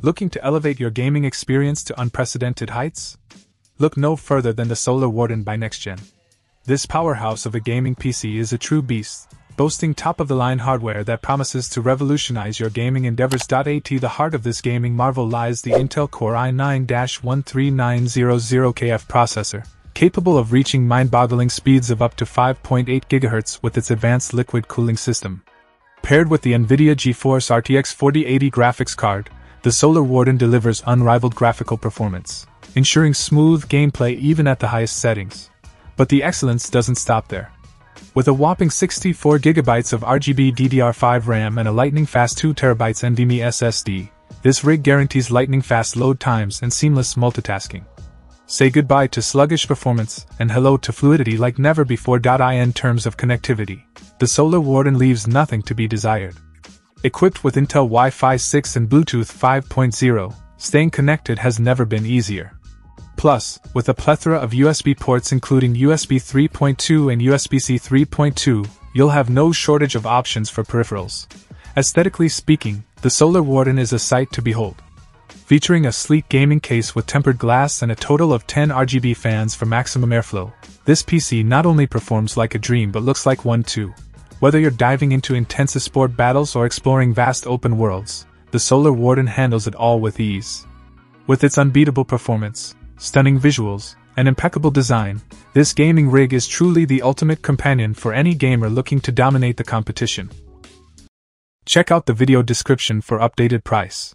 Looking to elevate your gaming experience to unprecedented heights? Look no further than the Solar Warden by NextGen. This powerhouse of a gaming PC is a true beast, boasting top of the line hardware that promises to revolutionize your gaming endeavors. At the heart of this gaming marvel lies the Intel Core i9 13900KF processor, capable of reaching mind boggling speeds of up to 5.8 GHz with its advanced liquid cooling system. Paired with the NVIDIA GeForce RTX 4080 graphics card, the Solar Warden delivers unrivaled graphical performance, ensuring smooth gameplay even at the highest settings. But the excellence doesn't stop there. With a whopping 64GB of RGB DDR5 RAM and a lightning fast 2TB NVMe SSD, this rig guarantees lightning fast load times and seamless multitasking. Say goodbye to sluggish performance and hello to fluidity like never before. In terms of connectivity, the Solar Warden leaves nothing to be desired. Equipped with Intel Wi Fi 6 and Bluetooth 5.0, staying connected has never been easier. Plus, with a plethora of USB ports including USB 3.2 and USB C 3.2, you'll have no shortage of options for peripherals. Aesthetically speaking, the Solar Warden is a sight to behold. Featuring a sleek gaming case with tempered glass and a total of 10 RGB fans for maximum airflow, this PC not only performs like a dream but looks like one too. Whether you're diving into intense sport battles or exploring vast open worlds, the Solar Warden handles it all with ease. With its unbeatable performance, stunning visuals, and impeccable design, this gaming rig is truly the ultimate companion for any gamer looking to dominate the competition. Check out the video description for updated price.